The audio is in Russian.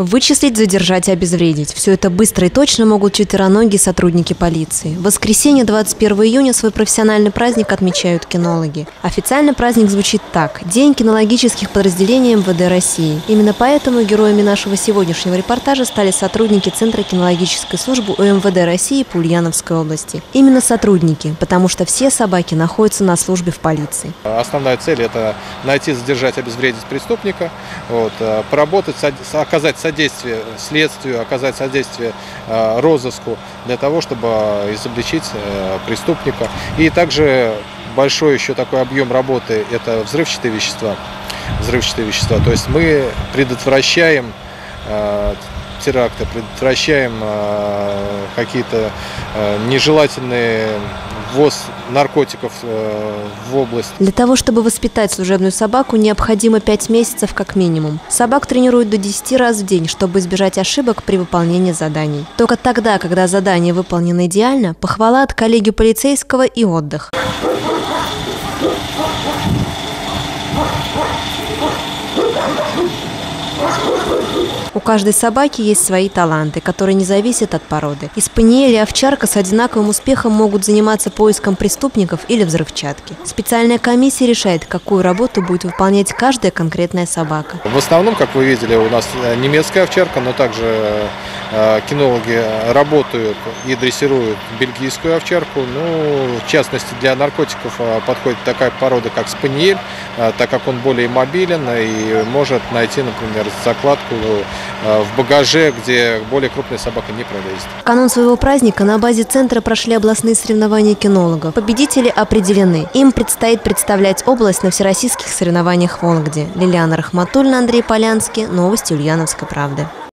Вычислить, задержать и обезвредить. Все это быстро и точно могут четвероногие сотрудники полиции. В воскресенье 21 июня свой профессиональный праздник отмечают кинологи. Официально праздник звучит так – День кинологических подразделений МВД России. Именно поэтому героями нашего сегодняшнего репортажа стали сотрудники Центра кинологической службы УМВД России по Ульяновской области. Именно сотрудники, потому что все собаки находятся на службе в полиции. Основная цель – это найти, задержать, обезвредить преступника, вот, э, поработать, оказать содействие следствию, оказать содействие э, розыску для того, чтобы изобличить э, преступника. И также большой еще такой объем работы – это взрывчатые вещества. Взрывчатые вещества. То есть мы предотвращаем теракты, предотвращаем какие-то нежелательные ввоз наркотиков э, в область. Для того, чтобы воспитать служебную собаку, необходимо 5 месяцев как минимум. Собак тренируют до 10 раз в день, чтобы избежать ошибок при выполнении заданий. Только тогда, когда задание выполнено идеально, похвала от коллеги полицейского и отдых. У каждой собаки есть свои таланты, которые не зависят от породы. Испаниель и овчарка с одинаковым успехом могут заниматься поиском преступников или взрывчатки. Специальная комиссия решает, какую работу будет выполнять каждая конкретная собака. В основном, как вы видели, у нас э, немецкая овчарка, но также э, кинологи работают и дрессируют бельгийскую овчарку. Ну, в частности, для наркотиков э, подходит такая порода, как спаниель, так как он более мобилен и может найти, например, закладку Э, в багаже, где более крупная собака не пролезет. Канун своего праздника на базе центра прошли областные соревнования кинологов. Победители определены. Им предстоит представлять область на всероссийских соревнованиях в Вологде. Лилиана Рахматульна, Андрей Полянский. Новости Ульяновской правды.